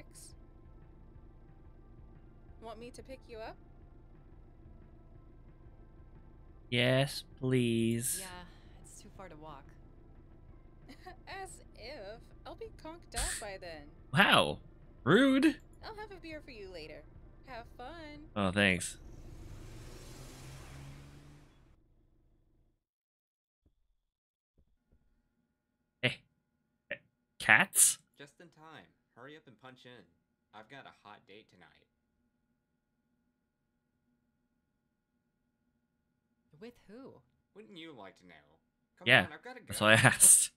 six. Want me to pick you up? Yes, please. Yeah, it's too far to walk. As if. I'll be conked out by then. Wow. Rude. I'll have a beer for you later. Have fun. Oh, thanks. Hey. Cats? Just in time. Hurry up and punch in. I've got a hot date tonight. With who? Wouldn't you like to know? Come Yeah, on, I've got to go. That's why I asked.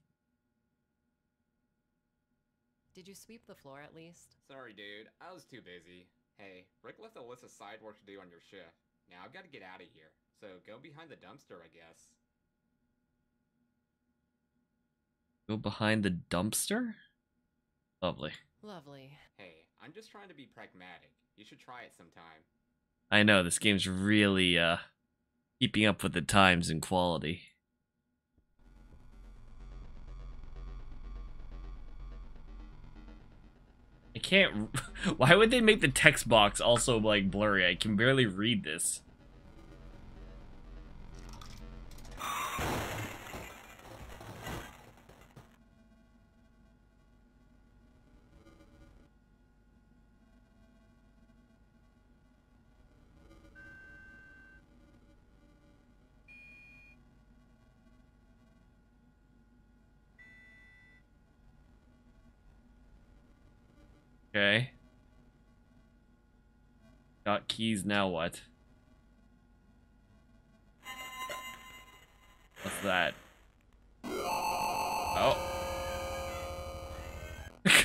Did you sweep the floor at least? Sorry, dude. I was too busy. Hey, Rick left a list of side work to do on your shift. Now I've got to get out of here. So go behind the dumpster, I guess. Go behind the dumpster? Lovely. Lovely. Hey, I'm just trying to be pragmatic. You should try it sometime. I know, this game's really, uh, keeping up with the times and quality. I can't. Why would they make the text box also like blurry? I can barely read this. Keys, now what? What's that? Oh.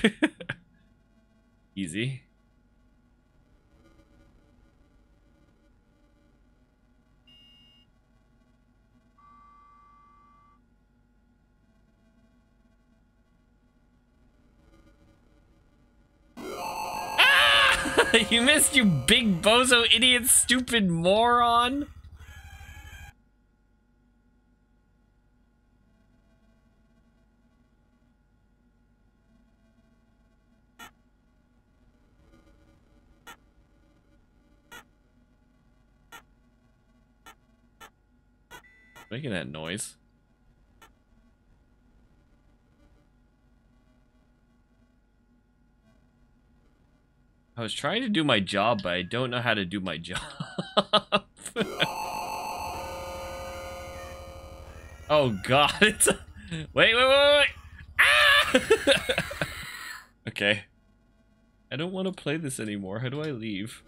Easy. you missed, you big bozo idiot, stupid moron. Making that noise. I was trying to do my job, but I don't know how to do my job. oh god, it's a... Wait, wait, wait, wait! Ah! okay. I don't want to play this anymore. How do I leave?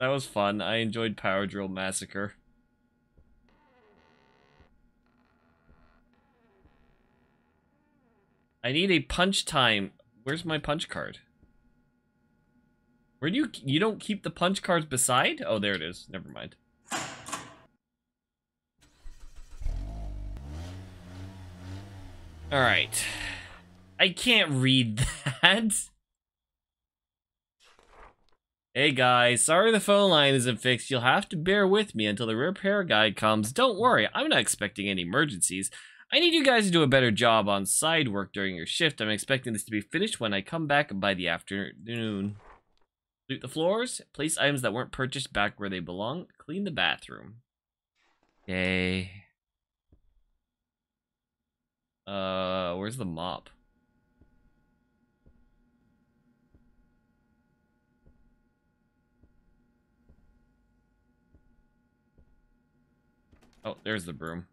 That was fun. I enjoyed Power Drill Massacre. I need a punch time. Where's my punch card? Where do you you don't keep the punch cards beside? Oh, there it is. Never mind. All right. I can't read that. Hey guys, sorry the phone line isn't fixed. You'll have to bear with me until the repair guy comes. Don't worry, I'm not expecting any emergencies. I need you guys to do a better job on side work during your shift. I'm expecting this to be finished when I come back by the afternoon. Sweep the floors, place items that weren't purchased back where they belong, clean the bathroom. Okay. Uh, where's the mop? Oh, there's the broom.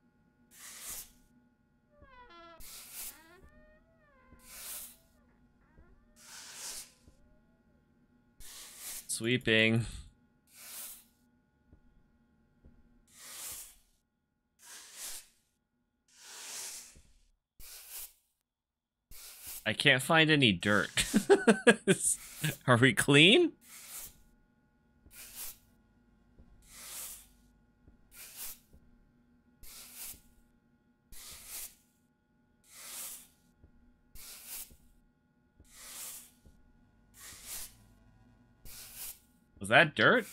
Sweeping. I can't find any dirt. Are we clean? Was that dirt?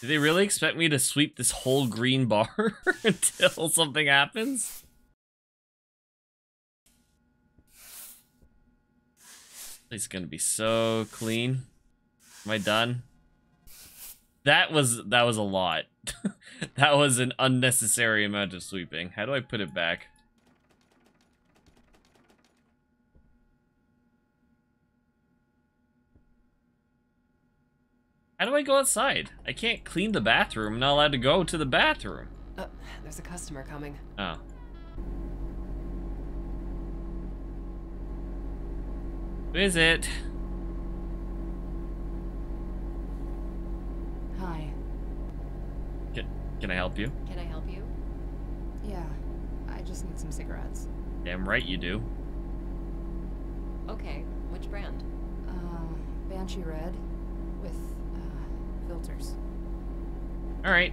Do they really expect me to sweep this whole green bar until something happens? It's gonna be so clean. Am I done? That was that was a lot. that was an unnecessary amount of sweeping. How do I put it back? How do I go outside? I can't clean the bathroom. I'm not allowed to go to the bathroom. Uh, there's a customer coming. Oh. Who is it? Hi. Can, can I help you? Can I help you? Yeah, I just need some cigarettes. Damn right you do. Okay, which brand? Uh, Banshee Red with filters. Alright.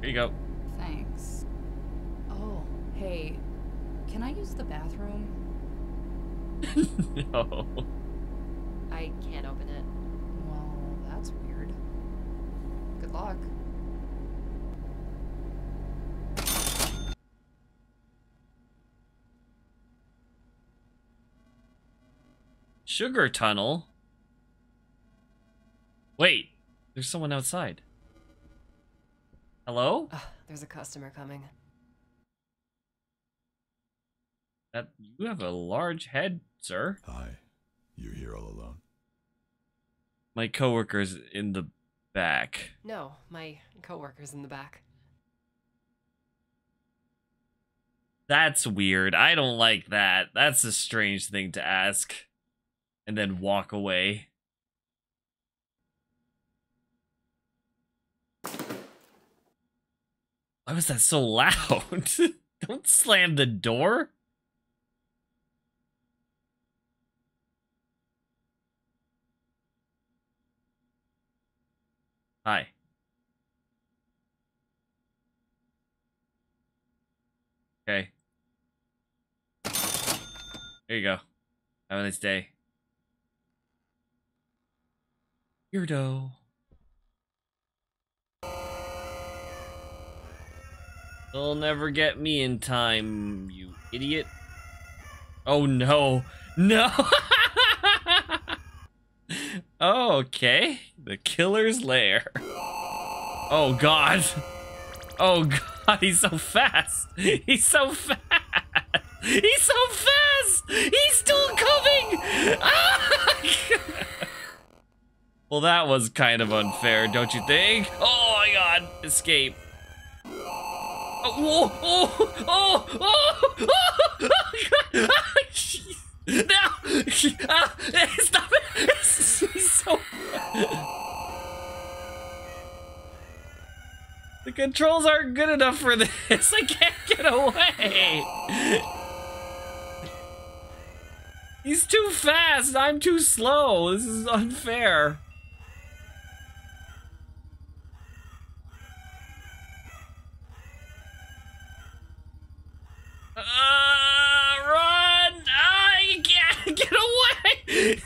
Here you go. Thanks. Oh, hey, can I use the bathroom? no. I can't open it. Well, that's weird. Good luck. Sugar tunnel? Wait, there's someone outside. Hello? Ugh, there's a customer coming. That you have a large head, sir. Hi. You're here all alone? My coworker's in the back. No, my coworker's in the back. That's weird. I don't like that. That's a strange thing to ask. And then walk away. Why was that so loud? don't slam the door. Hi. Okay. There you go. Have a nice day. Weirdo. They'll never get me in time, you idiot. Oh no. No! oh, okay. The killer's lair. Oh god. Oh god, he's so fast. He's so fast. He's so fast. He's still coming. Ah! well, that was kind of unfair, don't you think? Oh my god, escape. Oh, oh, oh, oh, oh, oh, God. Ah, jeez. No! Ah, stop it! He's so... The controls aren't good enough for this. I can't get away. He's too fast. I'm too slow. This is unfair. Uh, run! I can't get away!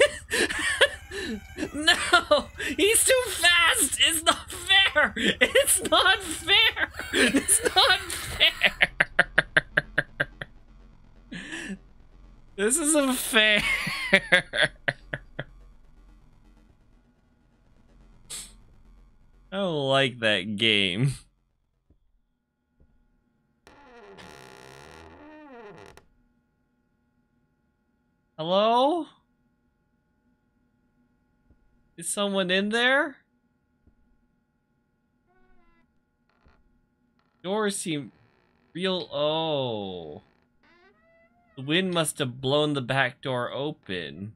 no! He's too fast! It's not fair! It's not fair! It's not fair! This isn't fair! I don't like that game. Hello? Is someone in there? Doors seem real. Oh. The wind must have blown the back door open.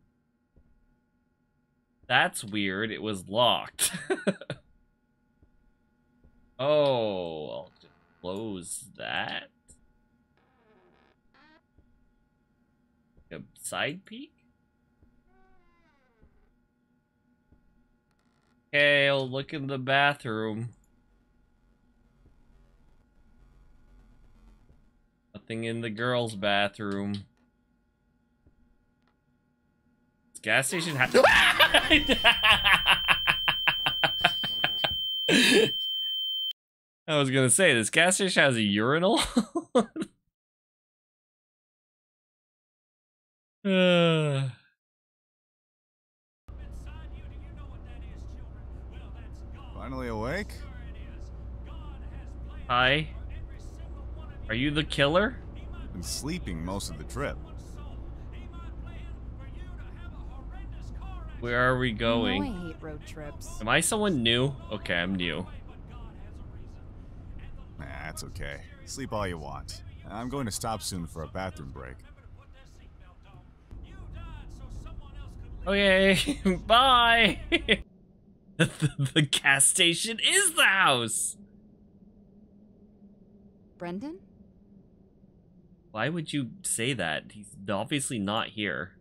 That's weird. It was locked. oh, I'll just close that. A side peek? Okay, I'll look in the bathroom. Nothing in the girls' bathroom. This gas station ha- I was gonna say this gas station has a urinal. Uh, Finally awake? hi. Are you the killer? Been sleeping most of the trip. Where are we No, going? I hate road trips. Am I someone new? Okay, I'm new. Nah, that's okay. Sleep all you want. I'm going to stop soon for a bathroom break. Okay, bye. the, the gas station is the house. Brendan? Why would you say that? He's obviously not here.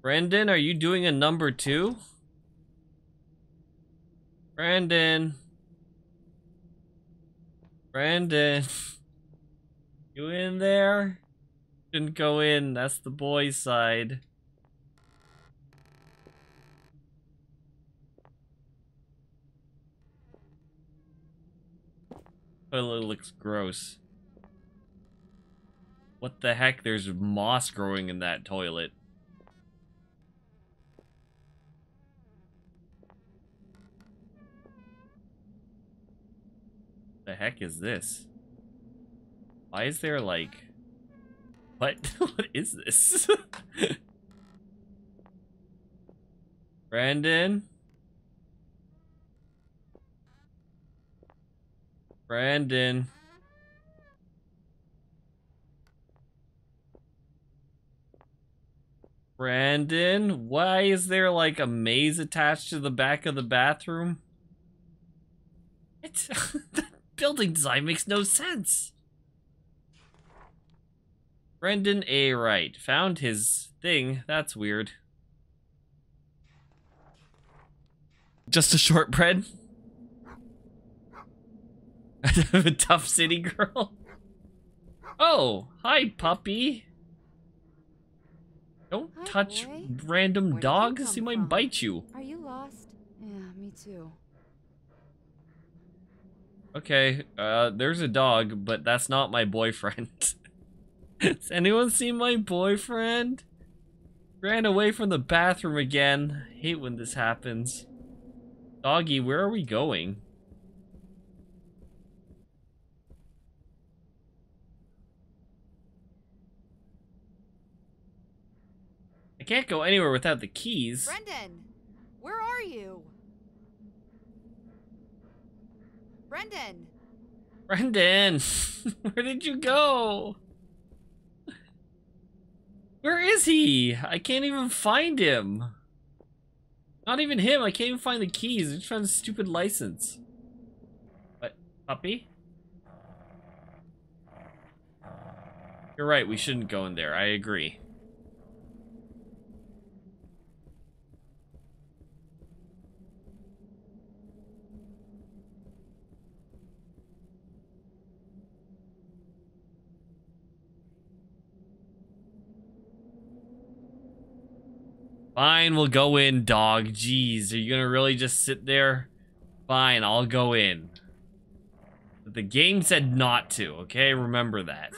Brendan, are you doing a number two? Brandon. Brandon. You in there? Shouldn't go in. That's the boys' side. Toilet looks gross. What the heck? There's moss growing in that toilet. The heck is this? Why is there like what what is this? Brandon? Brandon. Brandon, why is there like a maze attached to the back of the bathroom? It, the building design makes no sense. Brendan A. Wright found his thing. That's weird. Just a shortbread? a tough city girl? Oh, hi, puppy. Don't Hi, touch boy. random Where dogs. He might from? bite you. Are you lost? Yeah, me too. Okay, uh, there's a dog, but that's not my boyfriend. Has anyone seen my boyfriend? Ran away from the bathroom again. Hate when this happens. Doggy, where are we going? I can't go anywhere without the keys. Brendan! Where are you? Brendan! Brendan, where did you go? Where is he? I can't even find him. Not even him. I can't even find the keys. I just found a stupid license. What? Puppy? You're right. We shouldn't go in there. I agree. Fine, we'll go in, dog. Jeez, are you gonna really just sit there? Fine, I'll go in. But the game said not to, okay? Remember that.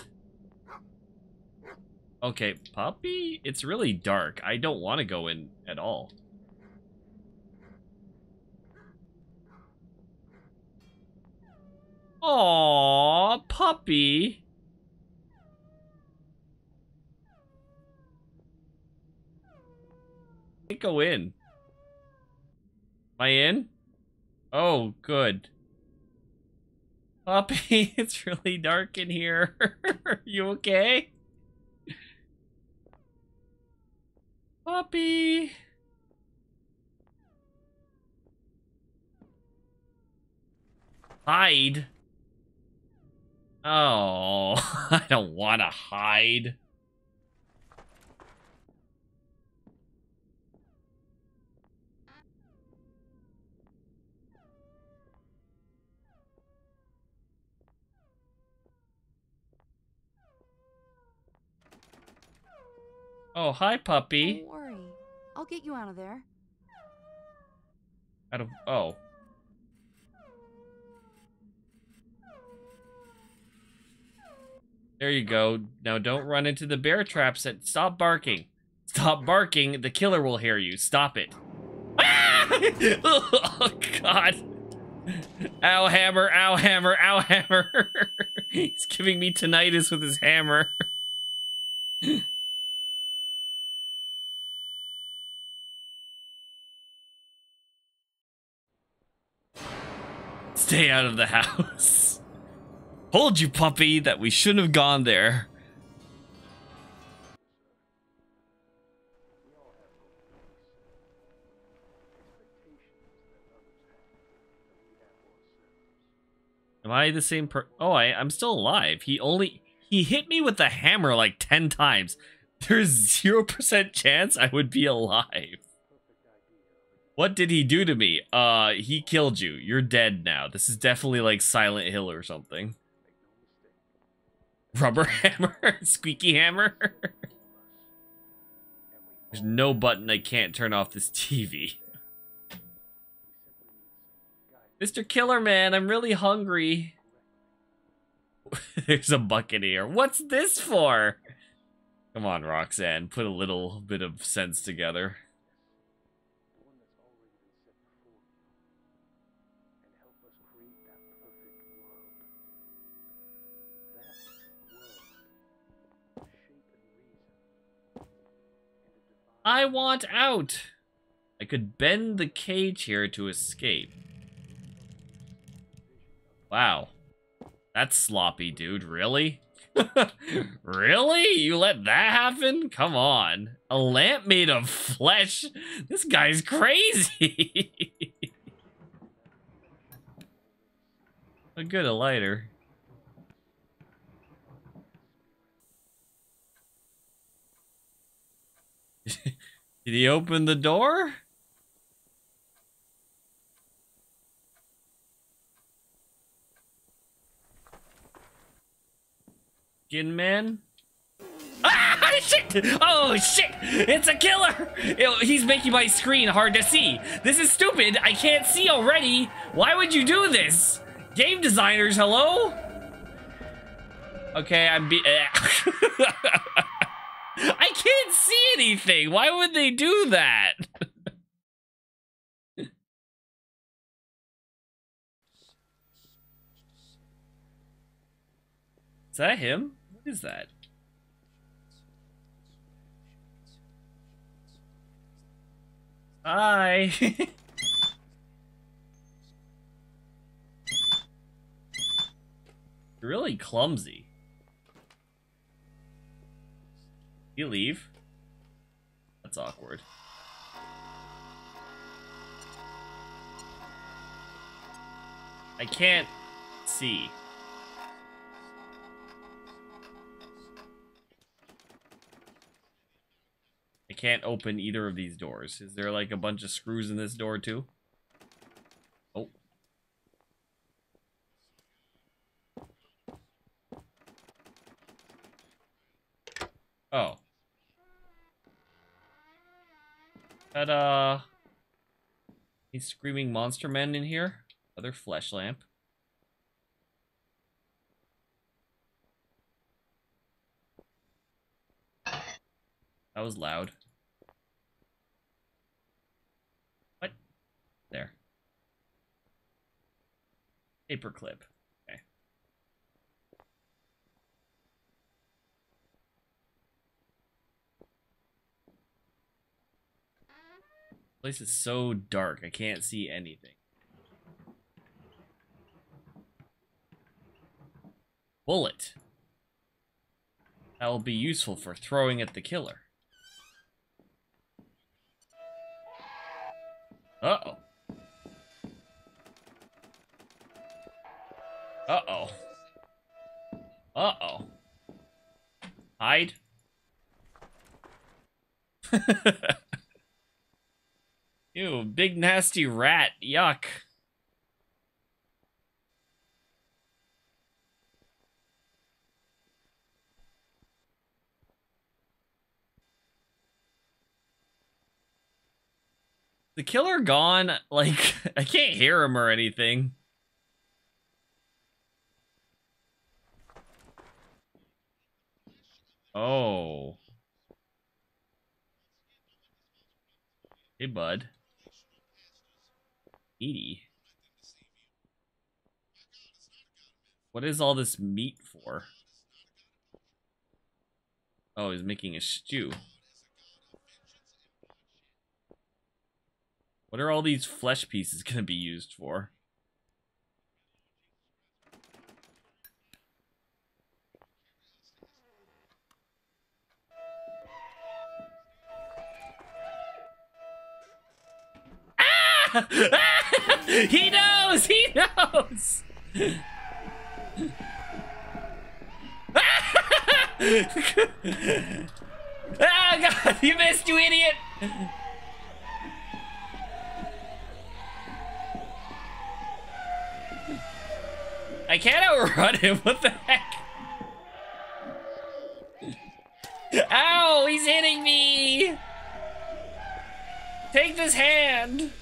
Okay, puppy? It's really dark. I don't want to go in at all. Aww, puppy. Can't go in. Am I in? Oh, good. Poppy, it's really dark in here. Are you okay? Poppy! Hide. Oh, I don't want to hide. Oh, hi, puppy. Don't worry. I'll get you out of there. Out of oh. There you go. Now don't run into the bear traps. That stop barking. Stop barking. The killer will hear you. Stop it. Ah! oh God. Ow hammer. Ow hammer. Ow hammer. He's giving me tinnitus with his hammer. Stay out of the house. Hold you, puppy, that we shouldn't have gone there. Am I the same per- Oh, I, I'm still alive. He only- He hit me with the hammer like 10 times. There's 0% chance I would be alive. What did he do to me? Uh, he killed you. You're dead now. This is definitely like Silent Hill or something. Rubber hammer? Squeaky hammer? There's no button I can't turn off this TV. Mr. Killer Man, I'm really hungry. There's a bucket here. What's this for? Come on, Roxanne. Put a little bit of sense together. I want out! I could bend the cage here to escape. Wow. That's sloppy, dude. Really? really? You let that happen? Come on. A lamp made of flesh? This guy's crazy. a good a lighter. Did he open the door? Skin man? Ah, shit! Oh, shit! It's a killer! It- he's making my screen hard to see. This is stupid. I can't see already. Why would you do this? Game designers, hello? Okay, I'm be- I can't see anything. Why would they do that? Is that him? What is that? Hi. Really clumsy. You leave? That's awkward. I can't see. I can't open either of these doors. Is there like a bunch of screws in this door too? Oh. Oh. That, uh... Screaming monster men in here? Other flesh lamp. That was loud. What? There. Paperclip. Okay. Place is so dark, I can't see anything. Bullet. That will be useful for throwing at the killer. Uh-oh. Uh-oh. Uh-oh. Hide. Ew, big nasty rat. Yuck. the killer gone? Like, I can't hear him or anything. Oh. Hey, bud. Edie. What is all this meat for? Oh, he's making a stew. What are all these flesh pieces gonna be used for? he knows! He knows! ah, God! You missed, you idiot! I can't outrun him. What the heck? Ow! He's hitting me! Take this hand!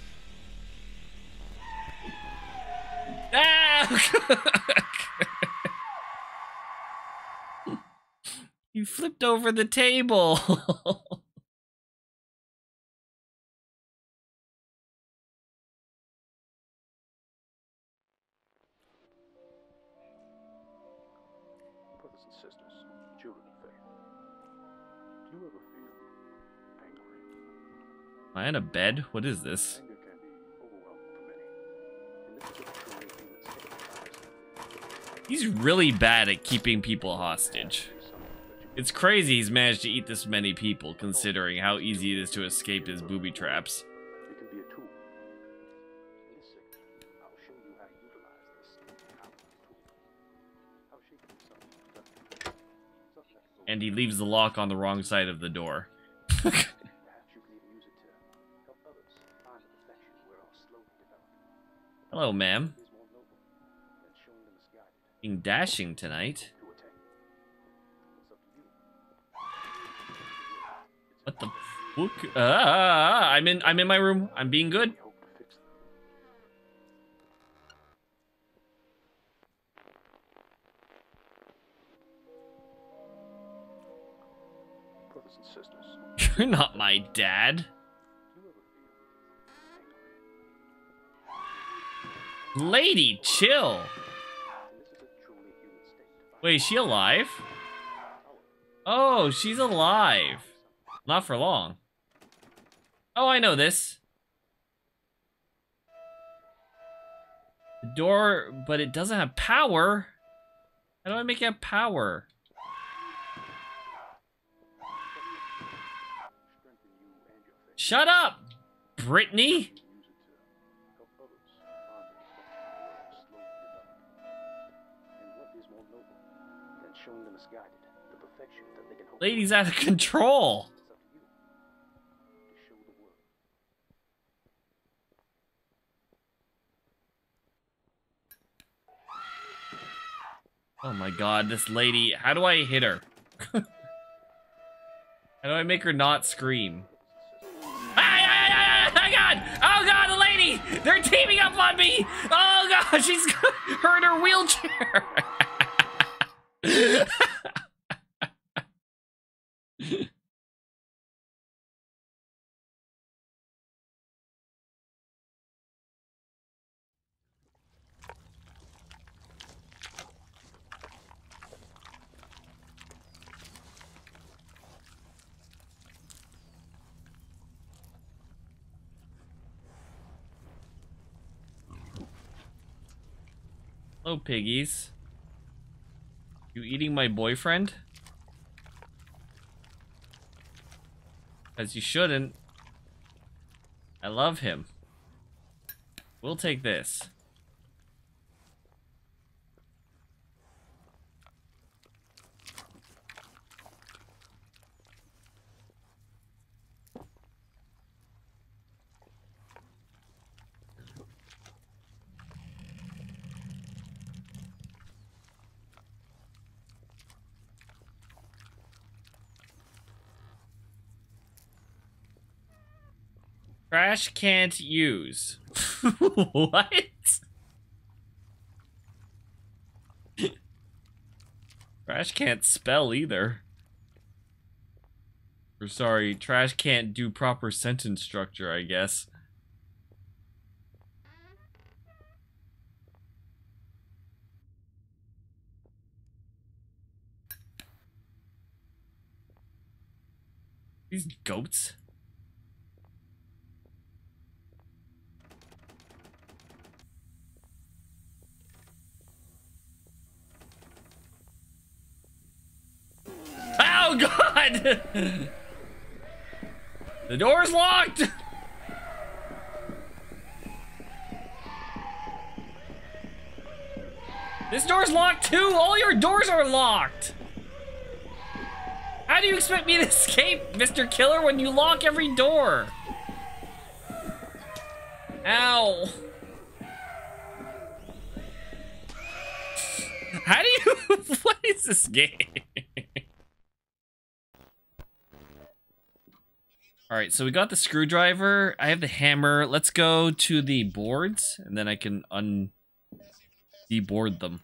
You flipped over the table. Brothers and sisters, children of faith, do you ever feel angry? Am I in a bed? What is this? He's really bad at keeping people hostage. It's something that you It's crazy he's managed to eat this many people, considering how easy it is to escape his booby traps. It can be a tool. In this segment, I'll show you how to utilize this powerful tool. How she can be something productive. Something that can go And he leaves the lock on the wrong side of the door. Hello, you Being dashing tonight. What the fuck? Ah, I'm in. I'm in my room. I'm being good. You're not my dad. Lady, chill. Wait, is she alive? Oh, she's alive. Not for long. Oh, I know this. The door, but it doesn't have power. How do I make it have power? Shut up, Brittany. Lady's out of control. Oh my god, this lady. How do I hit her? how do I make her not scream? Ah, ah, God! Oh god, the lady! They're teaming up on me! Oh god, she's in her wheelchair! Hello, piggies. You eating my boyfriend? As you shouldn't. I love him. We'll take this. Trash can't use. what? Trash can't spell either. Or sorry, trash can't do proper sentence structure, I guess. These goats? Oh god! the door's locked! This door's locked too! All your doors are locked! How do you expect me to escape, Mr. Killer, when you lock every door? Ow. How do you... what is this game? Alright, so we got the screwdriver. I have the hammer. Let's go to the boards, and then I can un... deboard them.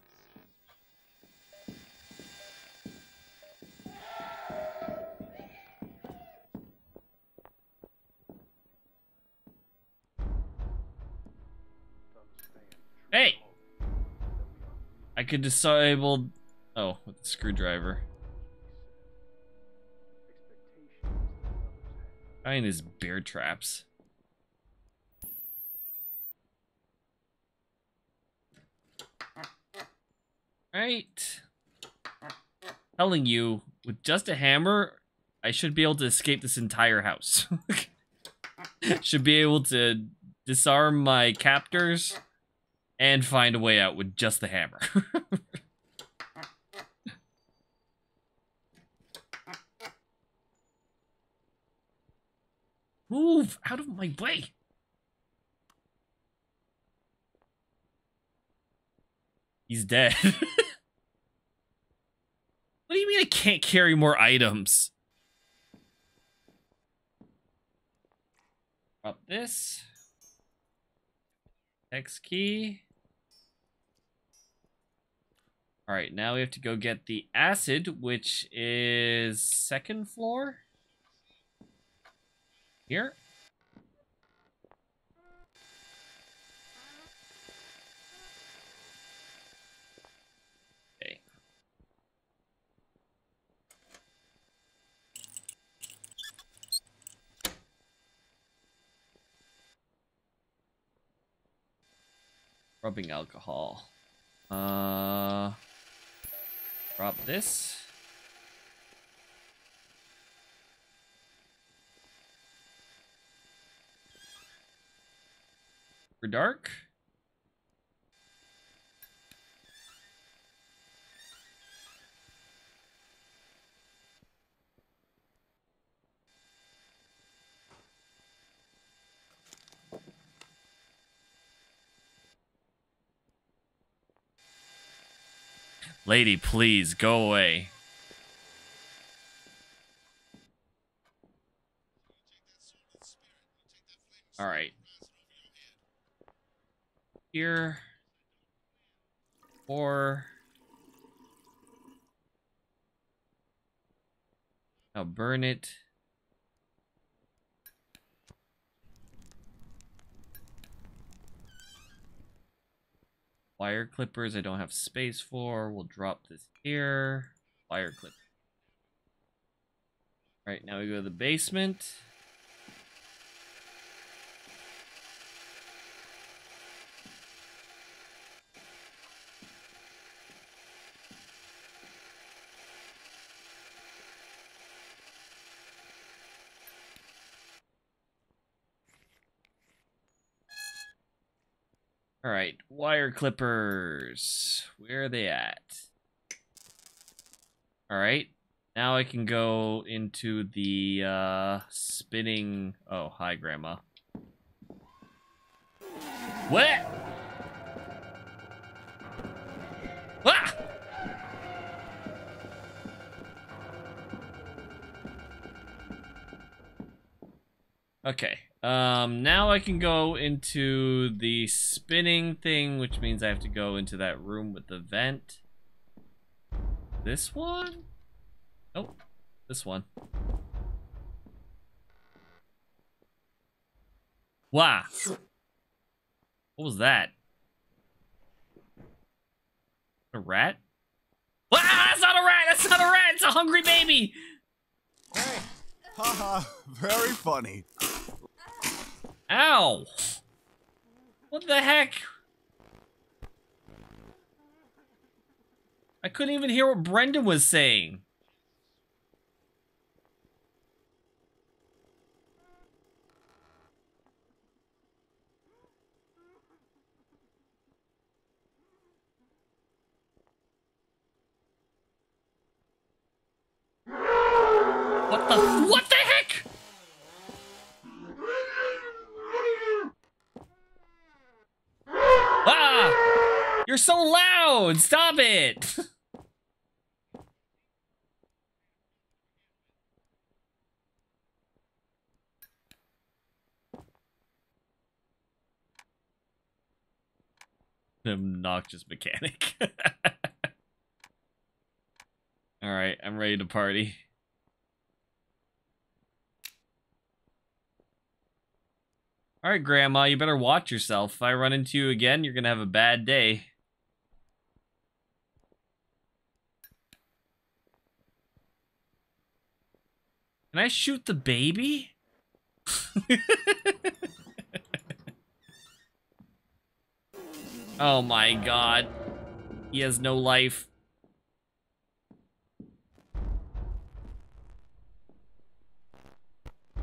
Hey! I could disable... Oh, with the screwdriver. Find his bear traps. Right. Telling you, with just a hammer, I should be able to escape this entire house. should be able to disarm my captors and find a way out with just the hammer. Move out of my way. He's dead. what do you mean I can't carry more items? Drop this. X key. Alright, now we have to go get the acid, which is second floor. Here. Okay. Rubbing alcohol. Uh, drop this. Dark. Lady, please go away. All right. Here. Or. I'll burn it. Wire clippers I don't have space for. We'll drop this here. Wire clip. Right, now we go to the basement. All right, wire clippers. Where are they at? All right, now I can go into the uh, spinning. Oh, hi, Grandma. What? Ah! Okay. Um, now I can go into the spinning thing, which means I have to go into that room with the vent. This one? Oh, this one. Wow. What was that? A rat? Wow, that's not a rat! That's not a rat! It's a hungry baby! Hey! Haha, very funny. Ow! What the heck? I couldn't even hear what Brendan was saying. What the what the You're so loud! Stop it! Obnoxious mechanic. Alright, I'm ready to party. Alright, Grandma, you better watch yourself. If I run into you again, you're gonna have a bad day. Can I shoot the baby? oh my god. He has no life.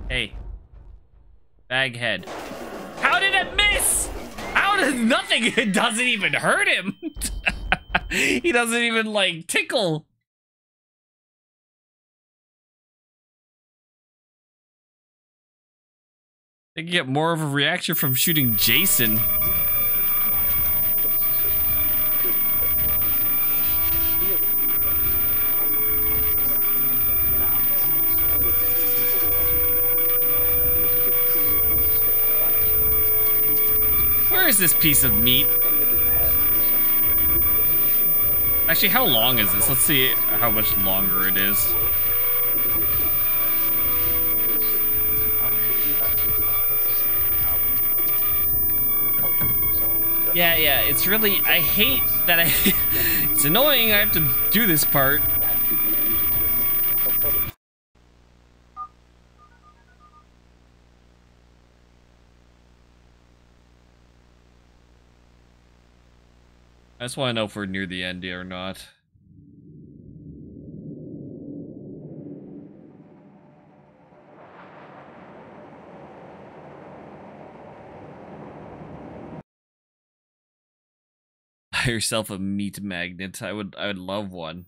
Hey. Baghead. How did it miss? How did nothing? It doesn't even hurt him. he doesn't even like tickle. They can get more of a reaction from shooting Jason. Where is this piece of meat? Actually, how long is this? Let's see how much longer it is. Yeah, yeah, it's really, I hate that I, it's annoying I have to do this part. I just want to know if we're near the end here or not. Buy yourself a meat magnet. I would I would love one.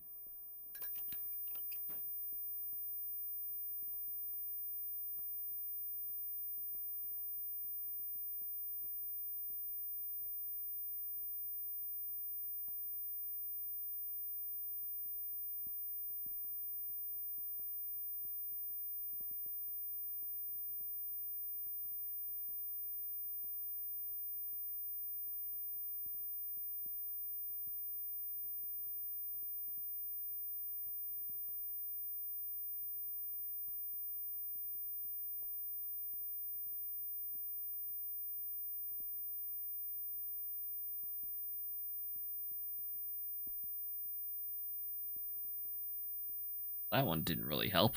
That one didn't really help.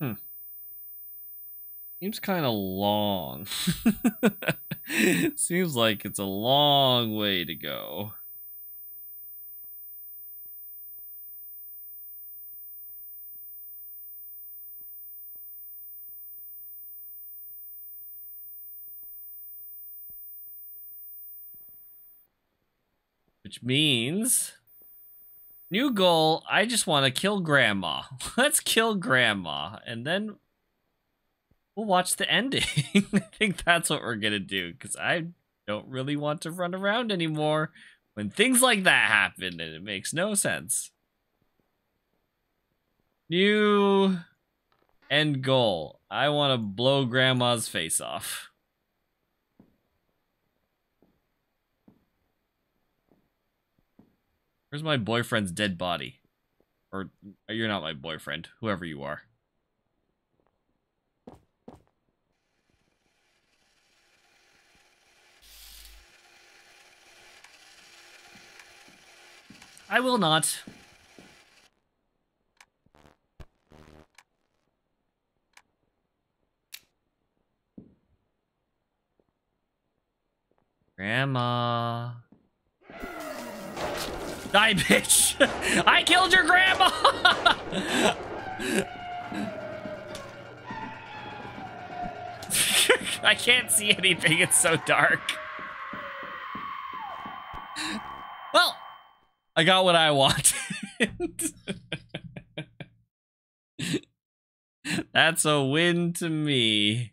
Hmm. Seems kind of long. Seems like it's a long way to go. Which means new goal, I just want to kill grandma. Let's kill grandma and then we'll watch the ending. I think that's what we're going to do cuz I don't really want to run around anymore when things like that happen and it makes no sense. New end goal. I want to blow grandma's face off. Where's my boyfriend's dead body? Or you're not my boyfriend, whoever you are. I will not. Grandma. Die, bitch! I killed your grandma! I can't see anything, it's so dark. Well, I got what I wanted. That's a win to me.